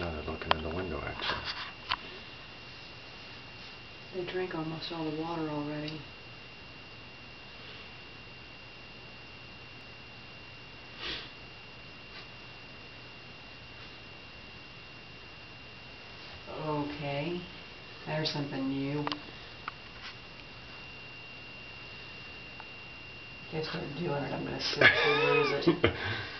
Now they're looking in the window, actually. They drank almost all the water already. Okay, there's something new. Guess what I'm doing it, I'm gonna seriously lose it.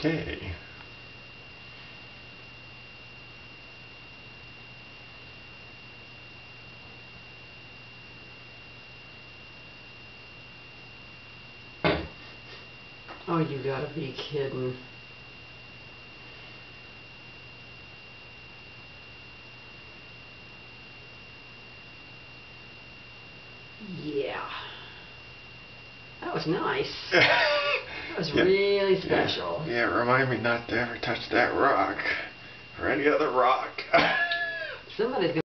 Okay. Oh, you gotta be kidding. Yeah. That was nice. That was Yeah. Really special. Yeah, remind me not to ever touch that rock or any other rock. Somebody's